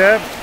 Tab.